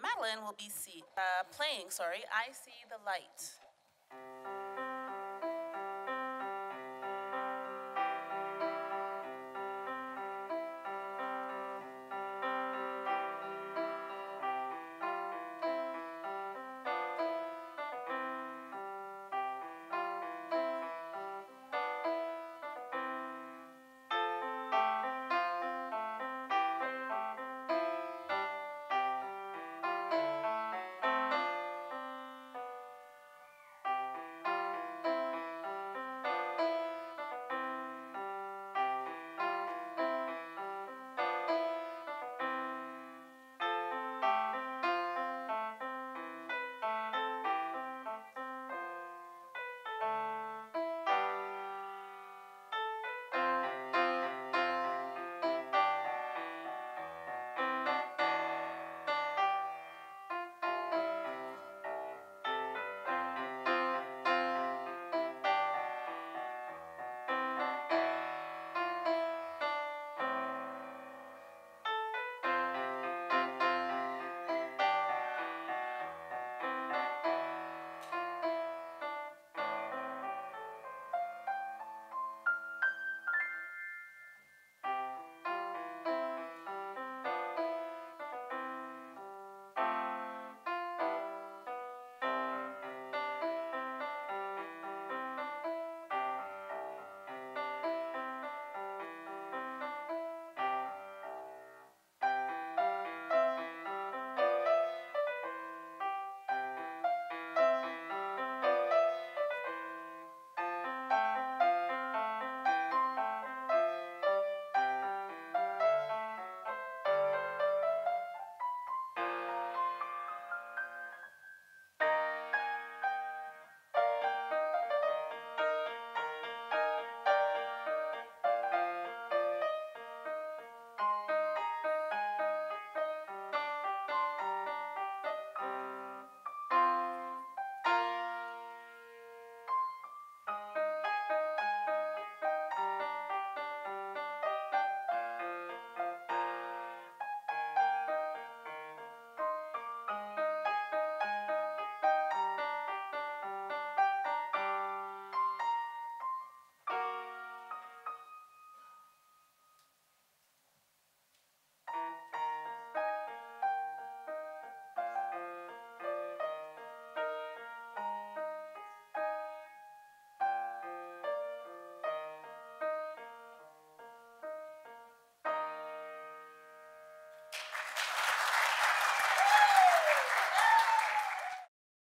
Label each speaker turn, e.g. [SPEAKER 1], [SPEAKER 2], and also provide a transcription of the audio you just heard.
[SPEAKER 1] Madeline will be see, uh, playing, sorry, I See the Light.